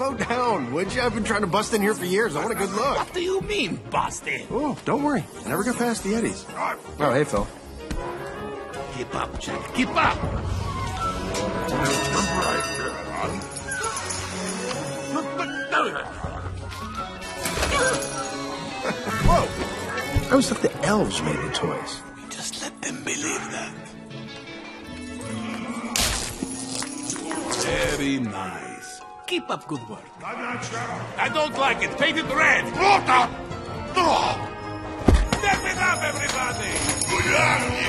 would you? I've been trying to bust in here for years. I want a good look. What do you mean, busted? Oh, don't worry. I never got past the yetis. Oh, hey, Phil. Keep up, Jack. Keep up. Whoa! I always thought the elves made the toys. Just let them believe that. Very nice. Keep up good work. I'm not sure. I don't like it. Paint it red. Step it up, everybody.